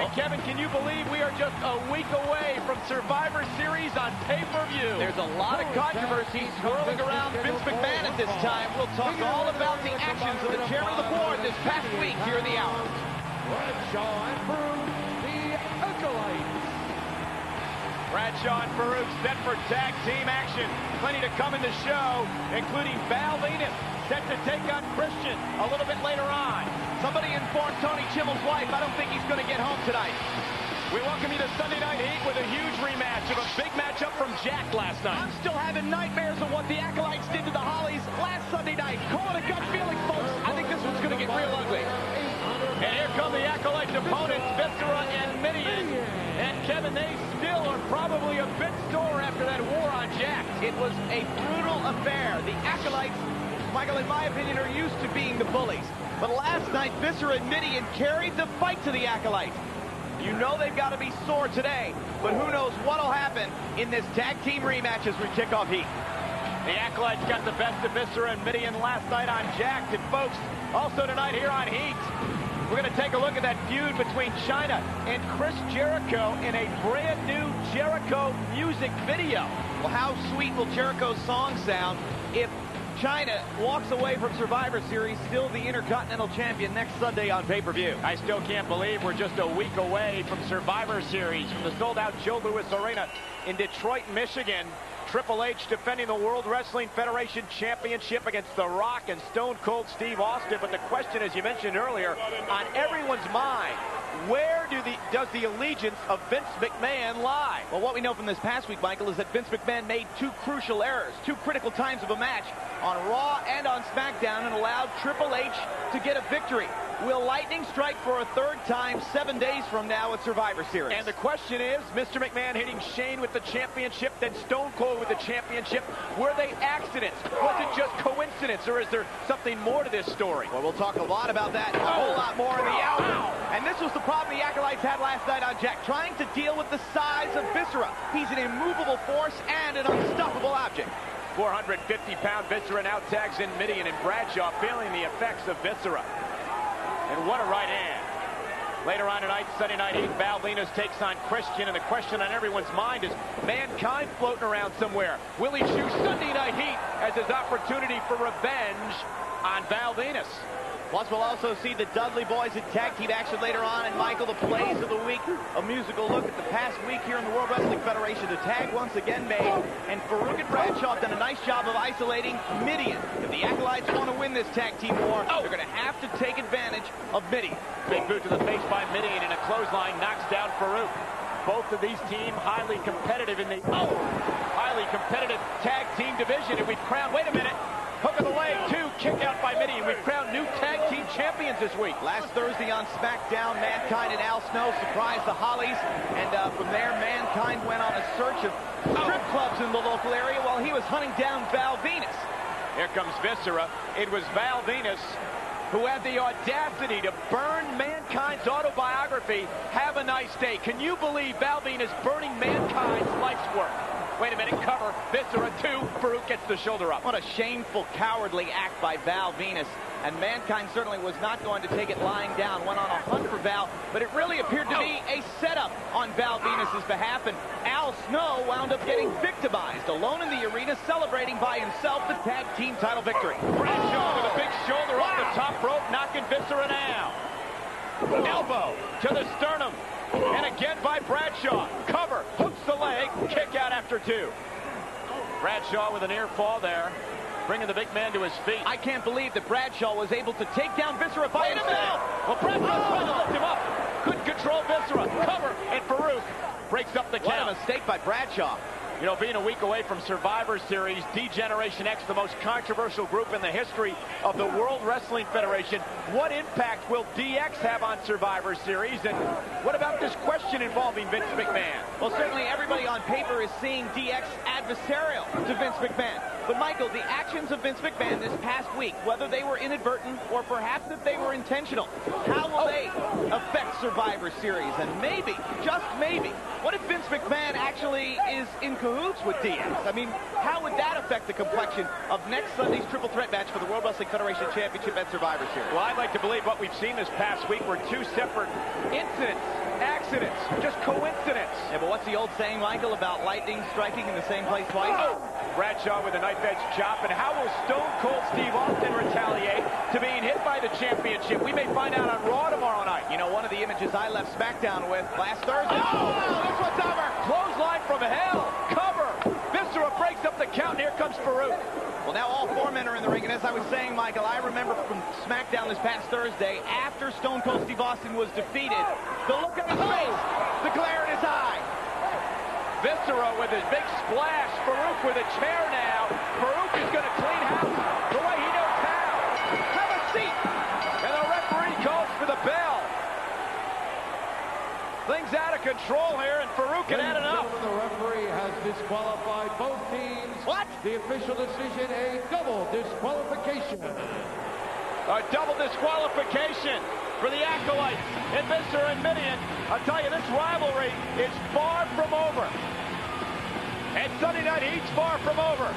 And Kevin, can you believe we are just a week away from Survivor Series on pay-per-view? There's a lot of controversy swirling around Vince McMahon at this time. We'll talk all about the actions of the chairman of the board this past week here in the hour. Bradshaw and Farouk, the Acolytes. Bradshaw and Farouk set for tag team action. Plenty to come in the show, including Val Venis set to take on Christian a little bit later on. Somebody informed Tony Chimel's wife, I don't think he's going to get home tonight. We welcome you to Sunday Night Heat with a huge rematch of a big matchup from Jakked last night. I'm still having nightmares of what the Acolytes did to the Hollys last Sunday night. Call it a gut feeling, folks. I think this one's going to get real ugly. And here come the Acolytes opponents, Viscera and Mideon. And Kevin, they still are probably a bit sore after that war on Jakked. It was a brutal affair. The Acolytes, Michael, in my opinion, are used to being the bullies. But last night, Viscera and Mideon carried the fight to the Acolytes. You know they've got to be sore today, but who knows what'll happen in this tag team rematch as we kick off Heat. The Acolytes got the best of Viscera and Mideon last night on Jakked. And folks, also tonight here on Heat, we're going to take a look at that feud between Chyna and Chris Jericho in a brand new Jericho music video. Well, how sweet will Jericho's song sound if Chyna walks away from Survivor Series still the Intercontinental Champion next Sunday on pay-per-view? I still can't believe we're just a week away from Survivor Series from the sold-out Joe Louis Arena in Detroit, Michigan. Triple H defending the World Wrestling Federation Championship against The Rock and Stone Cold Steve Austin. But the question, as you mentioned earlier, on everyone's mind, where do the, does the allegiance of Vince McMahon lie? Well, what we know from this past week, Michael, is that Vince McMahon made two crucial errors, two critical times of a match on Raw and on SmackDown and allowed Triple H to get a victory. Will Lightning strike for a third time seven days from now at Survivor Series? And the question is, Mr. McMahon hitting Shane with the championship, then Stone Cold with the championship. Were they accidents? Was it just coincidence, or is there something more to this story? Well, we'll talk a lot about that a whole lot more in the hour. And this was the problem the Acolytes had last night on Jakked, trying to deal with the size of Viscera. He's an immovable force and an unstoppable object. 450-pound Viscera now tags in Mideon and Bradshaw feeling the effects of Viscera. And what a right hand. Later on tonight, Sunday Night Heat, Val Venis takes on Christian, and the question on everyone's mind is Mankind floating around somewhere. Will he choose Sunday Night Heat as his opportunity for revenge on Val Venis? Plus, we'll also see the Dudley Boyz in tag team action later on, and Michael, the plays of the week, a musical look at the past week here in the World Wrestling Federation. The tag once again made, and Farouk and Bradshaw have done a nice job of isolating Mideon. If the Acolytes want to win this tag team war, oh. they're going to have to take advantage of Mideon. Big boot to the face by Mideon, and a clothesline knocks down Farouk. Both of these teams highly competitive in the oh, highly competitive tag team division, and we've crowned. Wait a minute. Hook of the leg, two, kick out by Mideon. We've crowned new tag team champions this week. Last Thursday on SmackDown, Mankind and Al Snow surprised the Hollys. And uh, from there, Mankind went on a search of strip clubs in the local area while he was hunting down Val Venis. Here comes Viscera. It was Val Venis who had the audacity to burn Mankind's autobiography, Have a Nice Day. Can you believe Val Venis burning Mankind's life's work? Wait a minute, cover. Viscera, two. Farouk gets the shoulder up. What a shameful, cowardly act by Val Venis. And Mankind certainly was not going to take it lying down. Went on a hunt for Val, but it really appeared to be a setup on Val Venis's behalf. And Al Snow wound up getting victimized, alone in the arena, celebrating by himself the tag team title victory. Bradshaw with a big shoulder wow. off the top rope, knocking Viscera down. Elbow to the sternum. And again by Bradshaw. Cover, hooks the leg, kick out after two. Bradshaw with a near fall there, bringing the big man to his feet. I can't believe that Bradshaw was able to take down Viscera by himself. Well, Bradshaw's trying to lift him up. Couldn't control Viscera. Cover, and Farouk breaks up the count. What a mistake by Bradshaw. You know, being a week away from Survivor Series, D-Generation X, the most controversial group in the history of the World Wrestling Federation. What impact will DX have on Survivor Series? And what about this question involving Vince McMahon? Well, certainly everybody on paper is seeing DX adversarial to Vince McMahon. But, Michael, the actions of Vince McMahon this past week, whether they were inadvertent or perhaps if they were intentional, how will oh. they affect Survivor Series? And maybe, just maybe, what if Vince McMahon actually is in cahoots with DX? I mean, how would that affect the complexion of next Sunday's triple threat match for the World Wrestling Federation Championship at Survivor Series? Well, I'd like to believe what we've seen this past week were two separate incidents accidents, just coincidence. Yeah, but what's the old saying, Michael, about lightning striking in the same place twice? Oh! Bradshaw with a knife edge chop. And how will Stone Cold Steve Austin retaliate to being hit by the championship? We may find out on Raw tomorrow night. You know, one of the images I left SmackDown with last Thursday. Oh, this one's over. Clothesline from hell. Cover. Viscera breaks up the count. And here comes Farouk. Well, now all four men are in the ring, and as I was saying, Michael, I remember from SmackDown this past Thursday, after Stone Cold Steve Austin was defeated, the look on his face, the glare in his eye. Viscera with his big splash. Farouk with a chair now. Farouk is going to clean house the way he knows how. Have a seat. And the referee calls for the bell. Things out of control here, and Farouk had had enough. The referee has disqualified both teams. What? The official decision, a double disqualification. A double disqualification for the Acolytes and Mr. and Mideon. I'll tell you, this rivalry is far from over. And Sunday Night Heat's far from over.